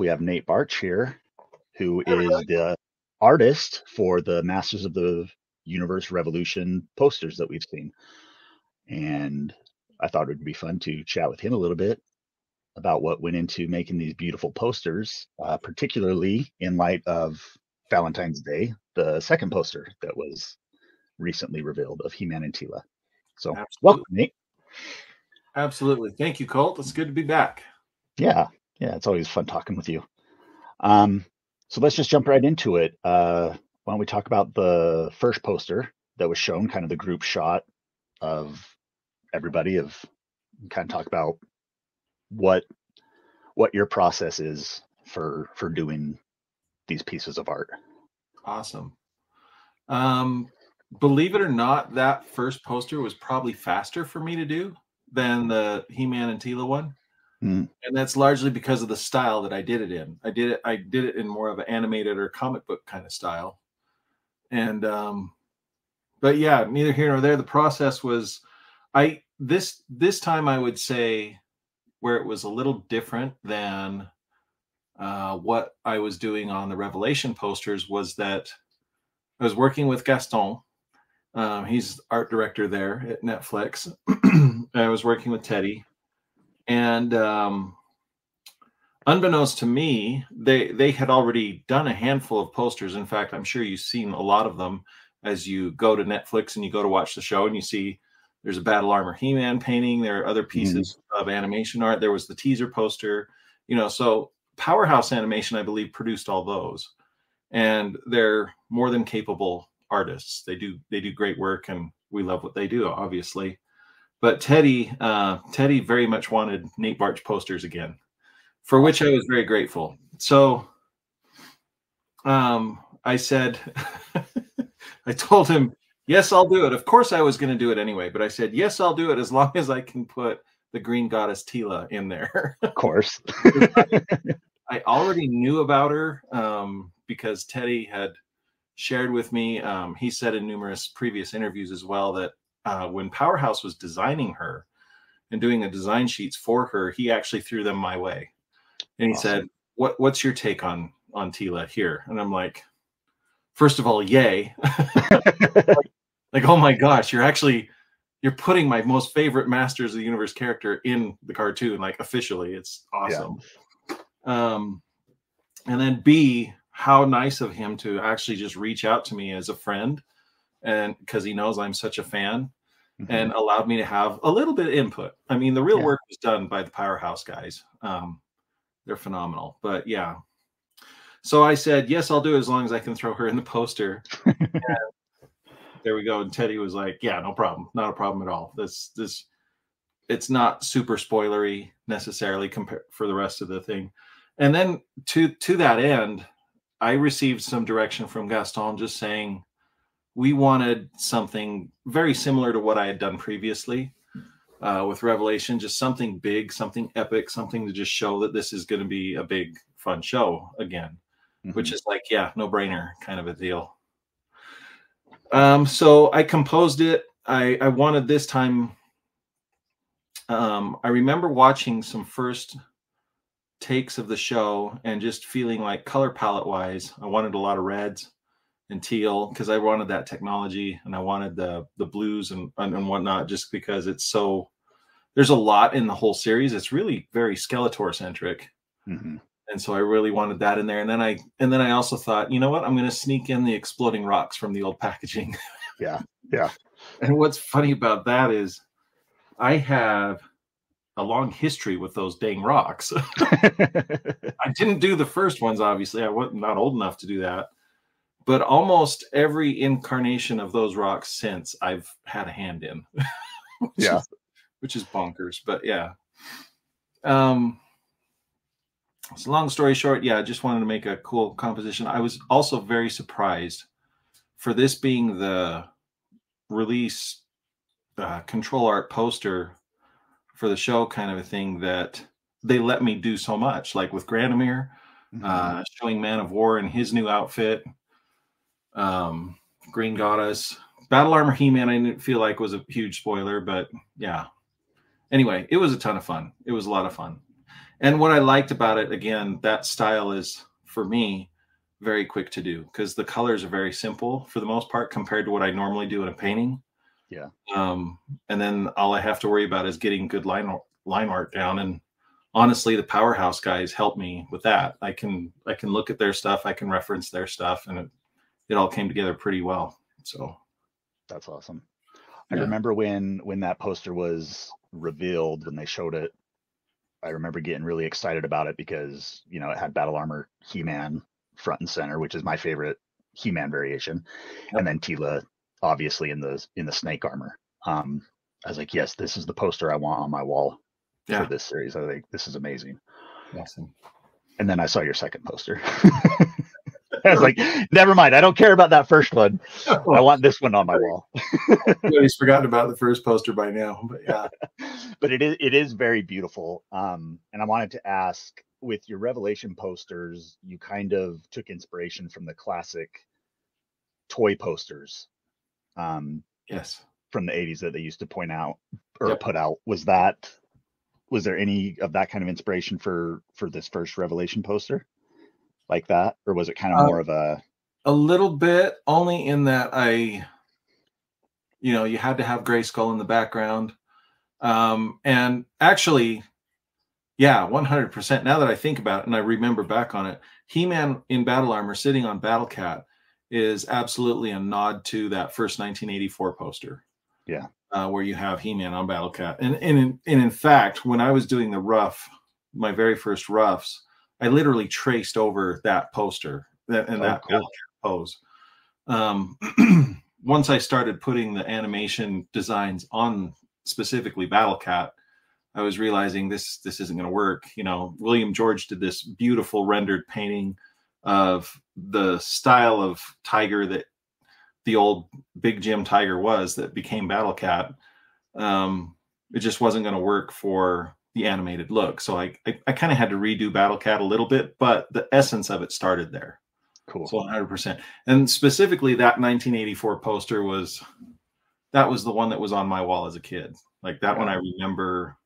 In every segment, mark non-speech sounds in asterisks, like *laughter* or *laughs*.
we have Nate Baertsch here, who is the artist for the Masters of the Universe Revolution posters that we've seen. And I thought it would be fun to chat with him a little bit about what went into making these beautiful posters, uh, particularly in light of Valentine's Day, the second poster that was recently revealed of He-Man and Teela. So, Absolutely. welcome, Nate. Absolutely. Thank you, Colt. It's good to be back. Yeah, yeah, it's always fun talking with you. Um, so let's just jump right into it. Uh, why don't we talk about the first poster that was shown, kind of the group shot of everybody, of kind of talk about what what your process is for for doing these pieces of art. Awesome. Um, believe it or not, that first poster was probably faster for me to do than the He-Man and Teela one. Mm. And that's largely because of the style that I did it in. I did it I did it in more of an animated or comic book kind of style. And um but yeah, neither here nor there the process was I this this time I would say where it was a little different than uh, what I was doing on the Revelation posters was that I was working with Gaston. Um, he's art director there at Netflix. *clears throat* I was working with Teddy, and um, unbeknownst to me, they they had already done a handful of posters. In fact, I'm sure you've seen a lot of them as you go to Netflix and you go to watch the show, and you see there's a Battle Armor He-Man painting. There are other pieces of animation art. There was the teaser poster. You know, so Powerhouse Animation, I believe, produced all those, and they're more than capable artists. They do they do great work, and we love what they do, obviously. But Teddy, uh, Teddy very much wanted Nate Baertsch posters again, for which I was very grateful. So, um, I said, *laughs* I told him, yes, I'll do it. Of course, I was going to do it anyway, but I said, yes, I'll do it as long as I can put the Green Goddess Teela in there. *laughs* Of course. I already knew about her um, because Teddy had shared with me. Um, he said in numerous previous interviews as well that uh, when Powerhouse was designing her and doing the design sheets for her, he actually threw them my way, and he Awesome. said, "What What's your take on on Teela here?" And I'm like, first of all, yay! *laughs* like, oh my gosh, you're actually you're putting my most favorite Masters of the Universe character in the cartoon, like officially. It's awesome. Um, and then B, how nice of him to actually just reach out to me as a friend, and because he knows I'm such a fan, Mhm. and allowed me to have a little bit of input. I mean, the real Yeah. work was done by the Powerhouse guys. Um, they're phenomenal. But yeah. So I said, yes, I'll do it as long as I can throw her in the poster. There we go. And Teddy was like, yeah, no problem. Not a problem at all. This, this, it's not super spoilery necessarily compared for the rest of the thing. And then to, to that end, I received some direction from Gaston just saying, we wanted something very similar to what I had done previously uh, with Revelation, just something big, something epic, something to just show that this is going to be a big, fun show again, which Mhm. is like, yeah, no brainer kind of a deal. Um, so I composed it. I, I wanted this time. Um, I remember watching some first takes of the show and just feeling like color palette wise, I wanted a lot of reds and teal because I wanted that technology and I wanted the the blues and, and and whatnot just because it's so there's a lot in the whole series. It's really very Skeletor centric. Mhm. And so I really wanted that in there. And then I and then I also thought, you know what? I'm gonna sneak in the exploding rocks from the old packaging. *laughs* Yeah, yeah. And what's funny about that is I have a long history with those dang rocks. *laughs* *laughs* I didn't do the first ones, obviously. I was not old enough to do that. But almost every incarnation of those rocks since I've had a hand in. *laughs* which Yeah. Is, which is bonkers. But yeah. Um so long story short, yeah, I just wanted to make a cool composition. I was also very surprised for this being the release uh, control art poster for the show kind of a thing that they let me do so much like with Granamyr Mhm. uh, showing Man of War in his new outfit. Um, Green Goddess, Battle Armor He Man. I didn't feel like was a huge spoiler, but yeah. Anyway, it was a ton of fun. It was a lot of fun, And what I liked about it, again, that style is for me very quick to do because the colors are very simple for the most part compared to what I normally do in a painting. Yeah. Um, and then all I have to worry about is getting good line line art down. And honestly, the powerhouse guys help me with that. I can I can look at their stuff, I can reference their stuff, and it, it all came together pretty well. So that's awesome. I yeah. remember when when that poster was revealed when they showed it. I remember getting really excited about it because you know it had battle armor He-Man front and center, which is my favorite He-Man variation, yep. and then Teela obviously in the in the snake armor. Um, I was like, yes, this is the poster I want on my wall yeah. for this series. I think this is amazing. Awesome. And then I saw your second poster. *laughs* *laughs* I was like, never mind. I don't care about that first one. *laughs* I want this one on my wall. *laughs* He's forgotten about the first poster by now, but yeah. but it is it is very beautiful. Um, and I wanted to ask, with your Revelation posters, you kind of took inspiration from the classic toy posters. Um, yes. From the 80s that they used to point out or yep. put out. Was that was there any of that kind of inspiration for for this first Revelation poster? Like that? Or was it kind of uh, more of a a little bit, only in that I you know, you had to have Grayskull in the background. Um, and actually, yeah, 100%. Now that I think about it and I remember back on it, He Man in battle armor sitting on Battle Cat is absolutely a nod to that first 1984 poster. Yeah. Uh, where you have He Man on Battle Cat. And, and, in, and in fact, when I was doing the rough, my very first roughs, I literally traced over that poster that, and oh, that cool. pose. Um, *clears throat* once I started putting the animation designs on specifically Battle Cat, I was realizing this this isn't going to work. You know, William George did this beautiful rendered painting of the style of tiger that the old Big Jim Tiger was that became Battle Cat. Um, it just wasn't going to work for the animated look. So I I, I kind of had to redo Battle Cat a little bit, but the essence of it started there. Cool. So 100%. And specifically that 1984 poster was that was the one that was on my wall as a kid. Like that yeah. one I remember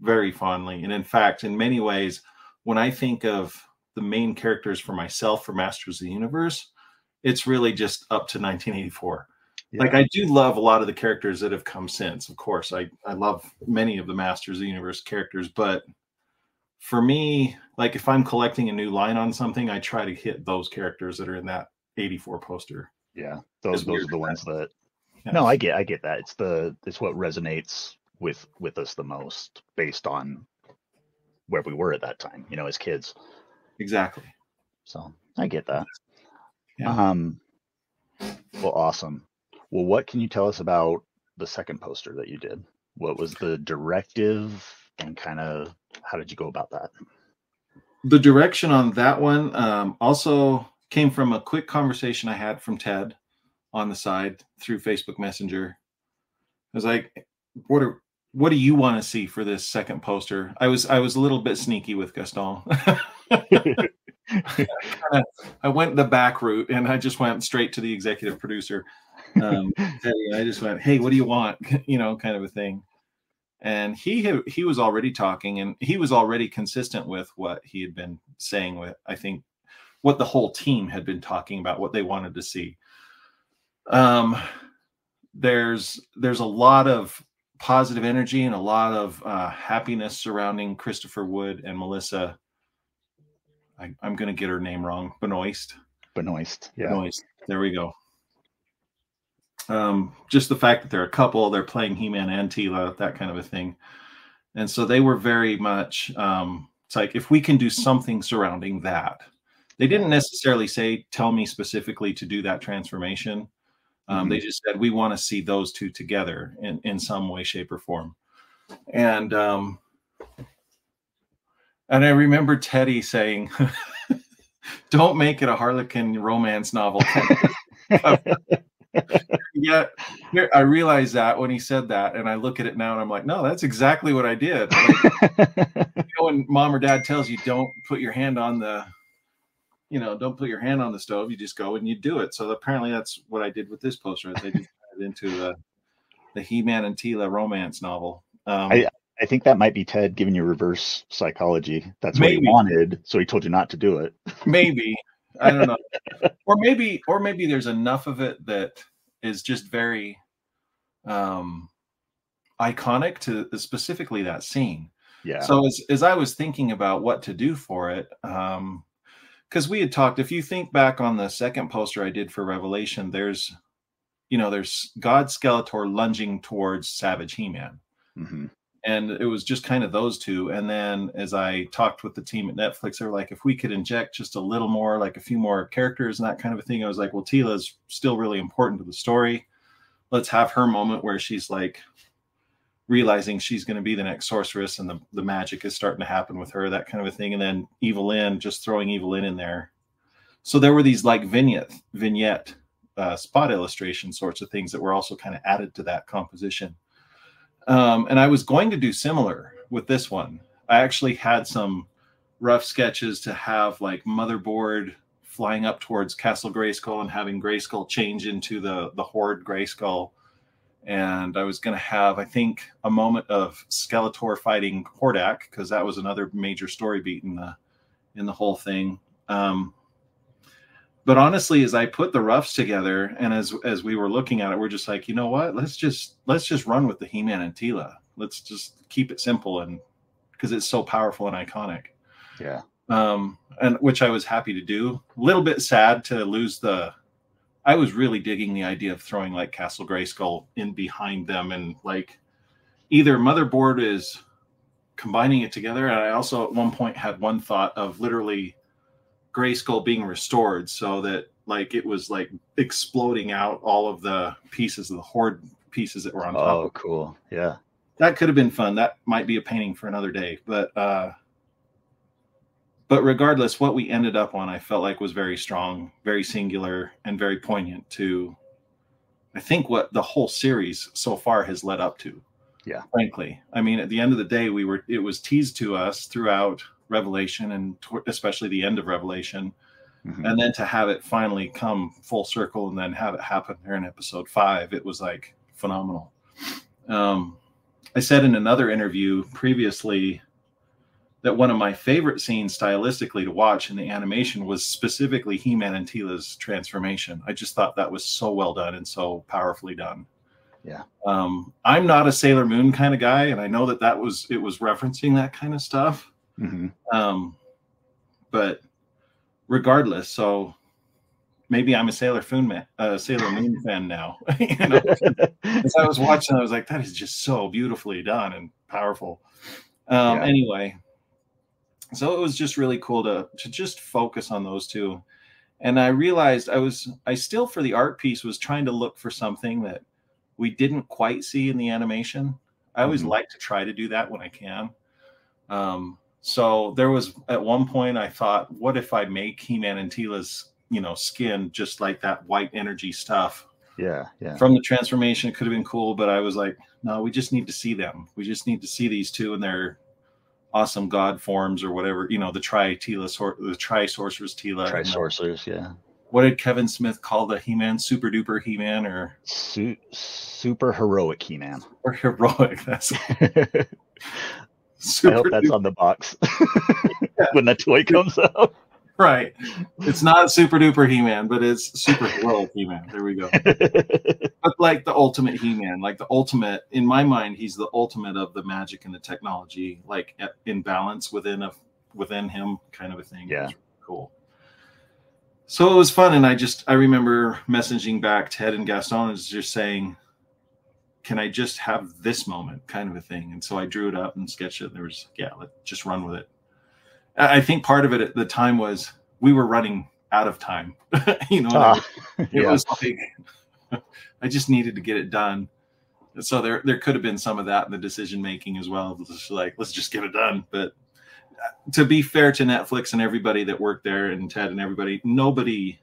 very fondly. And in fact, in many ways, when I think of the main characters for myself for Masters of the Universe, it's really just up to 1984. Yeah. Like I do love a lot of the characters that have come since. Of course, I I love many of the Masters of the Universe characters, but for me, like if I'm collecting a new line on something, I try to hit those characters that are in that 84 poster. Yeah, those those are the ones that. Yes. No, I get I get that. It's the it's what resonates with with us the most based on where we were at that time, you know, as kids. Exactly. So I get that. Yeah. Um well awesome. Well what can you tell us about the second poster that you did? What was the directive and kind of how did you go about that? The direction on that one um, also came from a quick conversation I had from Ted on the side through Facebook Messenger. I was like, "What are what do you want to see for this second poster?" I was I was a little bit sneaky with Gaston. *laughs* *laughs* I went the back route and I just went straight to the executive producer. Um, *laughs* I just went, "Hey, what do you want?" *laughs* you know, kind of a thing. And he had, he was already talking and he was already consistent with what he had been saying with i think what the whole team had been talking about what they wanted to see. Um there's there's a lot of positive energy and a lot of uh, happiness surrounding christopher wood and melissa. I, am going to get her name wrong. Benoist? Benoist yeah. Benoist. There we go um, just the fact that they're a couple, they're playing He-Man and Teela, that kind of a thing. And so they were very much um, it's like if we can do something surrounding that. They didn't necessarily say tell me specifically to do that transformation. Um, mm-hmm. They just said we want to see those two together in in some way, shape, or form. And um, and I remember Teddy saying, *laughs* "Don't make it a Harlequin romance novel." *laughs* *laughs* yeah, I realized that when he said that, and I look at it now and I'm like, no, that's exactly what I did. Like, *laughs* you know, when mom or dad tells you don't put your hand on the, you know, don't put your hand on the stove, you just go and you do it. So apparently that's what I did with this poster. They just it into the the He-Man and Teela romance novel. Um, I, I think that might be Ted giving you reverse psychology. That's Maybe. what he wanted, so he told you not to do it. maybe i don't know. *laughs* Or maybe or maybe there's enough of it that is just very um iconic to specifically that scene. Yeah. so as, as i was thinking about what to do for it um because we had talked if you think back on the second poster i did for revelation there's you know there's god skeletor lunging towards savage he-man. Hmm and it was just kind of those two and then as i talked with the team at netflix they were like if we could inject just a little more like a few more characters and that kind of a thing i was like well teela's still really important to the story. Let's have her moment where she's like realizing she's going to be the next sorceress and the, the magic is starting to happen with her that kind of a thing and then Evil-Lyn just throwing Evil-Lyn in there. So there were these like vignette vignette uh, spot illustration sorts of things that were also kind of added to that composition um, and I was going to do similar with this one. I actually had some rough sketches to have like motherboard flying up towards Castle Grayskull and having Grayskull change into the the Horde Grayskull. And I was going to have, I think, a moment of Skeletor fighting Hordak because that was another major story beat in the in the whole thing. Um, but honestly, as I put the roughs together and as as we were looking at it, we're just like, you know what? Let's just let's just run with the He-Man and Teela. Let's just keep it simple and because it's so powerful and iconic. Yeah. Um, and which I was happy to do. A little bit sad to lose the. I was really digging the idea of throwing like Castle Grayskull in behind them and like either motherboard is combining it together. And I also at one point had one thought of literally Grayskull being restored so that like it was like exploding out all of the pieces of the horde pieces that were on top. Oh, cool. Yeah. That could have been fun. That might be a painting for another day, but uh but regardless what we ended up on I felt like was very strong, very singular and very poignant to I think what the whole series so far has led up to. Yeah. Frankly. I mean at the end of the day we were it was teased to us throughout Revelation and especially the end of Revelation Mhm. and then to have it finally come full circle and then have it happen there in episode five it was like phenomenal um, i said in another interview previously that one of my favorite scenes stylistically to watch in the animation was specifically he-man and teela's transformation i just thought that was so well done and so powerfully done Yeah. um, i'm not a sailor moon kind of guy and i know that that was it was referencing that kind of stuff Mhm. um, but regardless, so maybe I'm a Sailor Moon man, uh, Sailor Moon *laughs* fan now. *laughs* you know, as I was *laughs* watching, I was like, that is just so beautifully done and powerful. Um, Yeah. Anyway, so it was just really cool to to just focus on those two. And I realized I was I still for the art piece was trying to look for something that we didn't quite see in the animation. I always Mhm. like to try to do that when I can. Um, so there was at one point I thought, what if I make He-Man and Teela's, you know, skin just like that white energy stuff yeah. Yeah. from the transformation? It could have been cool, but I was like, no, we just need to see them. We just need to see these two in their awesome god forms or whatever. You know, the tri Teela, sor- the tri sorceress Teela. And the- sorcerers. Yeah. What did Kevin Smith call the He-Man? Super duper He-Man or Su- super heroic He-Man. or heroic? *laughs* That's *laughs* I hope that's duper- on the box *laughs* when the toy comes out. right. It's not super duper He-Man, but it's super heroic He-Man. There we go. *laughs* but like the ultimate he-man like the ultimate in my mind he's the ultimate of the magic and the technology like at- in balance within a within him kind of a thing Yeah. Was cool so it was fun and i just i remember messaging back ted and gaston and just saying can i just have this moment kind of a thing and so i drew it up and sketched it and there was yeah let's just run with it i think part of it at the time was we were running out of time *laughs* you know Ah, it yeah. was like *laughs* I just needed to get it done. And so there there could have been some of that in the decision making as well. Just like let's just get it done. But uh, to be fair to Netflix and everybody that worked there and Ted and everybody, nobody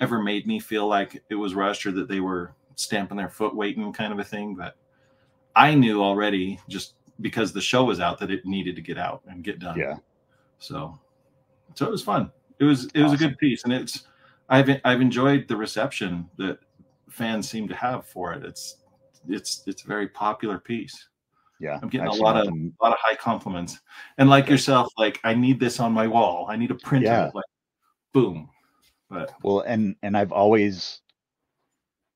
ever made me feel like it was rushed or that they were stamping their foot waiting kind of a thing. But I knew already just because the show was out that it needed to get out and get done. Yeah. So so it was fun. It was it was a good piece and it's I've I've enjoyed the reception that fans seem to have for it. It's it's it's a very popular piece. Yeah, I'm getting I've a lot of a lot of high compliments. And like yourself, like I need this on my wall. I need a printer. Yeah. Like boom. But Well, and and I've always,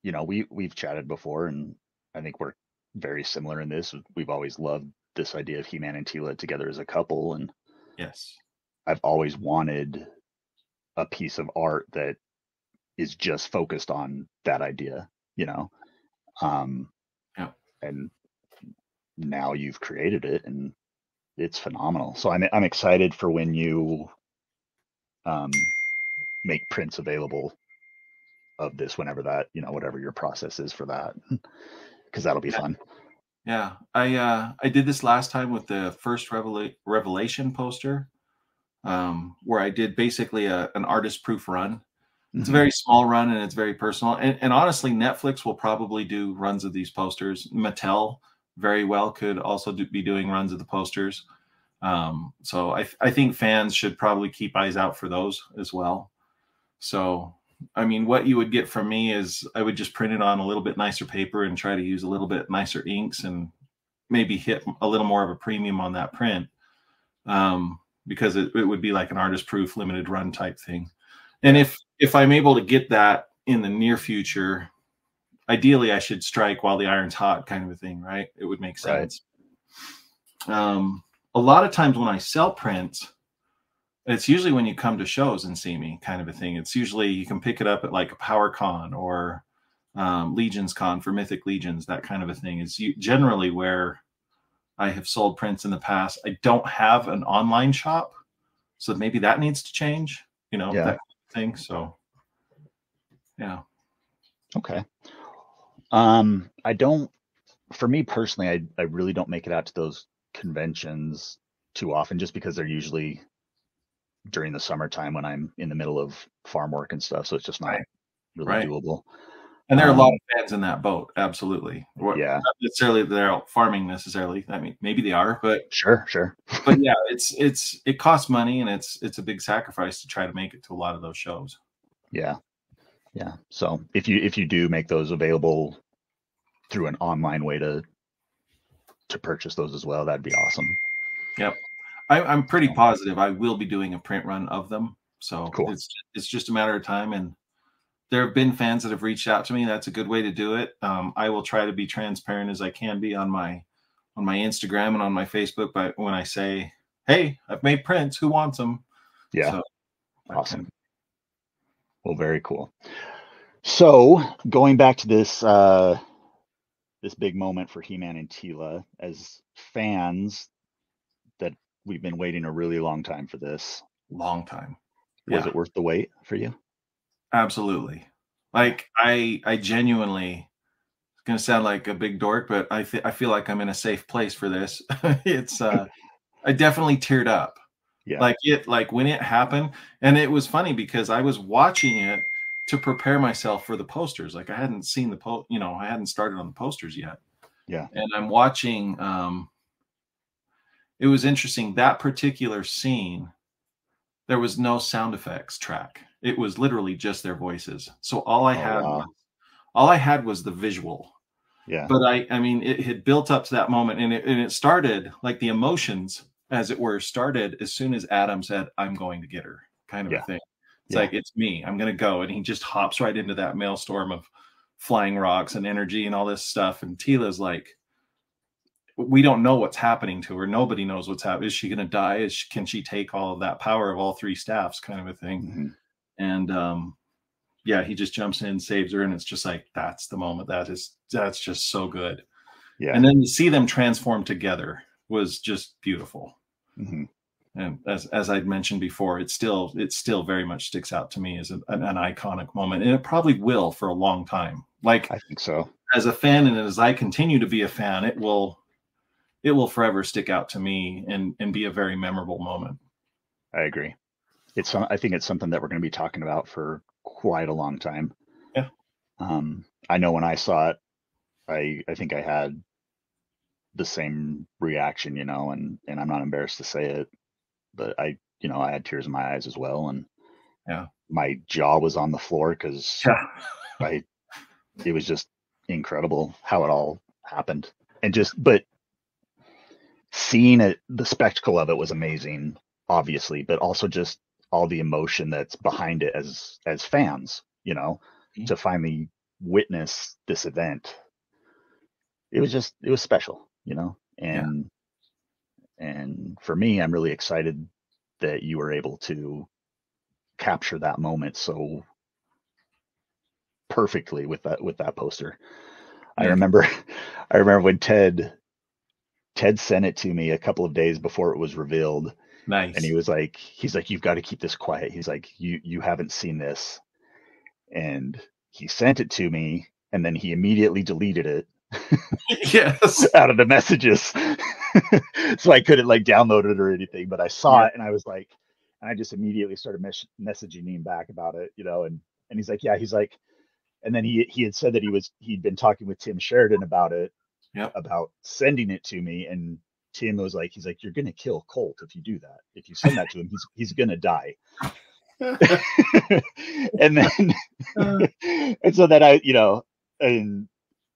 you know, we we've chatted before, and I think we're very similar in this. We've always loved this idea of He-Man and Teela together as a couple, and yes. I've always wanted a piece of art that is just focused on that idea, you know. Um, Yeah. And now you've created it, and it's phenomenal. So I'm I'm excited for when you um, make prints available of this whenever that you know whatever your process is for that, *laughs* because that'll be Yeah. fun. Yeah. I uh I did this last time with the first Revela- revelation poster. Um, where I did basically a, an artist proof run. It's a Mhm. very small run and it's very personal. And, and honestly, Netflix will probably do runs of these posters. Mattel very well could also do, be doing runs of the posters. Um, so I, I think fans should probably keep eyes out for those as well. So, I mean, what you would get from me is I would just print it on a little bit nicer paper and try to use a little bit nicer inks and maybe hit a little more of a premium on that print. Um, because it, it would be like an artist proof limited run type thing. And if if I'm able to get that in the near future, ideally I should strike while the iron's hot, kind of a thing, right? It would make Right. sense. Um, a lot of times when I sell prints, it's usually when you come to shows and see me, kind of a thing. It's usually you can pick it up at like a Power Con or um, Legions Con for Mythic Legions, that kind of a thing. Is generally where I have sold prints in the past. I don't have an online shop, so maybe that needs to change. You know, Yeah. that kind of thing. So, yeah. Okay. Um, I don't. For me personally, I I really don't make it out to those conventions too often, just because they're usually during the summertime when I'm in the middle of farm work and stuff. So it's just not Right. really Right. doable. And there are a lot Um, of fans in that boat. Absolutely. Yeah. Not necessarily they're out farming necessarily. I mean, maybe they are, but Sure. Sure. *laughs* but yeah, it's it's it costs money and it's it's a big sacrifice to try to make it to a lot of those shows. Yeah. Yeah. So if you if you do make those available through an online way to to purchase those as well, that'd be awesome. I, I'm pretty positive I will be doing a print run of them. So Cool. it's it's just a matter of time. And there have been fans that have reached out to me. That's a good way to do it. Um, I will try to be transparent as I can be on my on my Instagram and on my Facebook. But when I say, "Hey, I've made prints. Who wants them?" Yeah. So, Awesome. Well, very cool. So going back to this uh this big moment for He-Man and Teela, as fans we've been waiting a really long time for this. Long time. Was Yeah. it worth the wait for you? Absolutely. Like I I genuinely it's gonna sound like a big dork, but I th- I feel like I'm in a safe place for this. *laughs* it's uh *laughs* I definitely teared up. Yeah. Like it like when it happened, and it was funny because I was watching it to prepare myself for the posters. Like I hadn't seen the po you know, I hadn't started on the posters yet. Yeah. And I'm watching um it was interesting that particular scene there was no sound effects track it was literally just their voices so all i Oh, had wow. was, all i had was the visual Yeah. but i i mean it had built up to that moment and it, and it started like the emotions as it were started as soon as adam said i'm going to get her kind of Yeah. a thing it's Yeah. like it's me i'm going to go and he just hops right into that maelstrom of flying rocks and energy and all this stuff and teela's like we don't know what's happening to her nobody knows what's happening is she going to die is she, can she take all of that power of all three staffs kind of a thing Mhm. and um yeah he just jumps in saves her and it's just like that's the moment that is that's just so good Yeah. and then to see them transform together was just beautiful Mhm. and as as I'd mentioned before, it still it still very much sticks out to me as an, an, an iconic moment, and it probably will for a long time. Like I think so. as a fan, and as I continue to be a fan, it will it will forever stick out to me and and be a very memorable moment. I agree. It's I think it's something that we're going to be talking about for quite a long time. Yeah. Um, I know when I saw it, I I think I had the same reaction, you know, and and I'm not embarrassed to say it, but I, you know, I had tears in my eyes as well, and Yeah. my jaw was on the floor because Yeah, I, it was just incredible how it all happened, and just but seeing it, the spectacle of it was amazing, obviously, but also just all the emotion that's behind it as as fans, you know, mm-hmm. to finally witness this event. It was just it was special, you know, and yeah. and for me, I'm really excited that you were able to capture that moment so perfectly with that with that poster. I remember *laughs* I remember when Ted Ted sent it to me a couple of days before it was revealed. Nice. And he was like, he's like, you've got to keep this quiet. He's like, you you haven't seen this. And he sent it to me and then he immediately deleted it. *laughs* *laughs* yes. out of the messages. *laughs* so I couldn't like download it or anything, but I saw yeah. it and I was like, and I just immediately started mes- messaging him back about it, you know, and and he's like, yeah, he's like, and then he he had said that he was he'd been talking with Tim Sheridan about it, yeah, about sending it to me, and Tim was like, he's like, you're gonna kill Colt if you do that. If you send that to him, he's he's gonna die. *laughs* and then uh. *laughs* and so that I, you know, and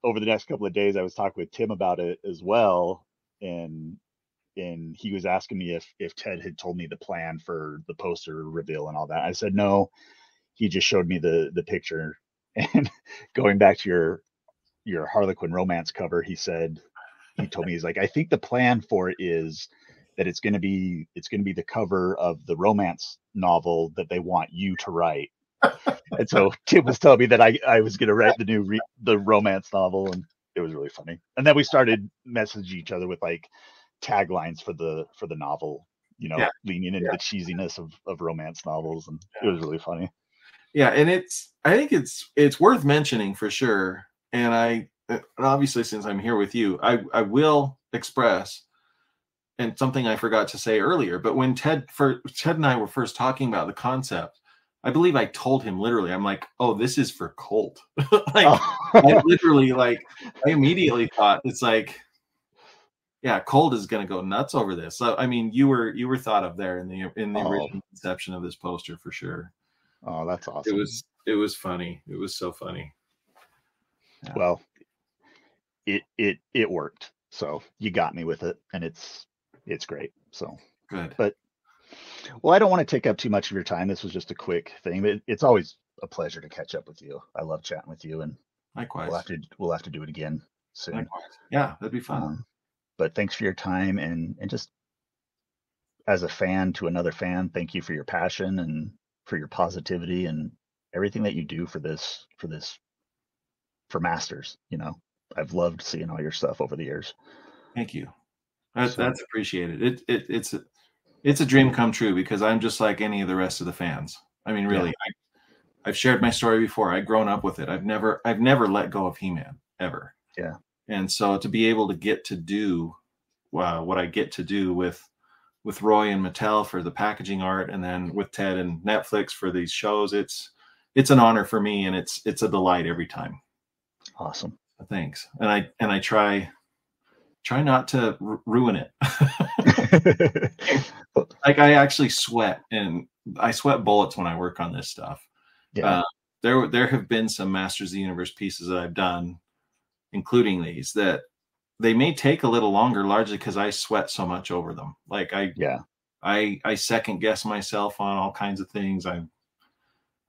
over the next couple of days, I was talking with Tim about it as well, and and he was asking me if if Ted had told me the plan for the poster reveal and all that. I said no. He just showed me the the picture *laughs* and going back to your your Harlequin romance cover, he said he told me he's like, I think the plan for it is that it's going to be it's going to be the cover of the romance novel that they want you to write. and so *laughs* Tim was telling me that I I was going to write the new re- the romance novel, and it was really funny. And then we started messaging each other with like taglines for the for the novel, you know, yeah. leaning into yeah. the cheesiness of of romance novels, and yeah. it was really funny yeah and it's i think it's it's worth mentioning for sure and i and obviously since i'm here with you i i will express and something i forgot to say earlier but when ted for ted and i were first talking about the concept i believe i told him literally i'm like oh this is for colt *laughs* like oh. i literally like i immediately thought it's like yeah colt is going to go nuts over this so i mean you were you were thought of there in the in the oh. original conception of this poster for sure Oh, that's awesome. It was it was funny. It was so funny. Yeah. Well, it it it worked. So you got me with it, and it's it's great. So good. But well, I don't want to take up too much of your time. This was just a quick thing. It, it's always a pleasure to catch up with you. I love chatting with you, and likewise, we'll have to we'll have to do it again soon. Likewise. Yeah, that'd be fun. Um, but thanks for your time and and just as a fan to another fan, thank you for your passion and for your positivity and everything that you do for this for this for masters you know? I've loved seeing all your stuff over the years. Thank you. That's, so, that's appreciated. It, it it's a, it's a dream come true because i'm just like any of the rest of the fans. I mean really yeah. I, i've shared my story before. I've grown up with it. I've never i've never let go of he-man ever. Yeah. And so to be able to get to do uh, what i get to do with with Roy and Mattel for the packaging art, and then with Ted and Netflix for these shows. It's it's an honor for me, and it's it's a delight every time. Awesome. Thanks. And I and I try try not to r- ruin it. *laughs* like I actually sweat, and I sweat bullets when I work on this stuff. Yeah. Uh, there there have been some Masters of the Universe pieces that I've done, including these that they may take a little longer largely because i sweat so much over them like i yeah i i second guess myself on all kinds of things i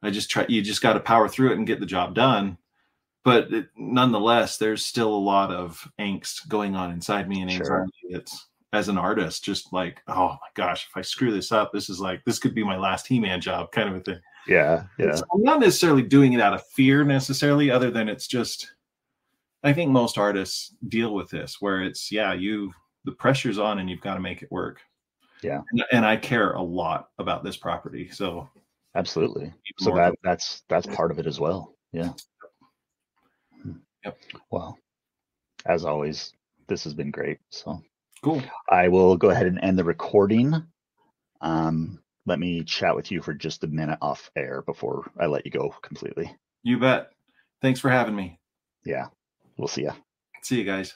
i just try you just got to power through it and get the job done but it, nonetheless there's still a lot of angst going on inside me and anxiety sure. it's as an artist just like oh my gosh if i screw this up this is like this could be my last he-man job kind of a thing yeah yeah it's, i'm not necessarily doing it out of fear necessarily other than it's just I think most artists deal with this where it's yeah, you the pressure's on and you've got to make it work. Yeah. And, and I care a lot about this property. So absolutely. So that that's that's part of it as well. Yeah. Yep. Well, as always, this has been great. So cool. I will go ahead and end the recording. Um, let me chat with you for just a minute off air before I let you go completely. You bet. Thanks for having me. Yeah. We'll see you. See you guys.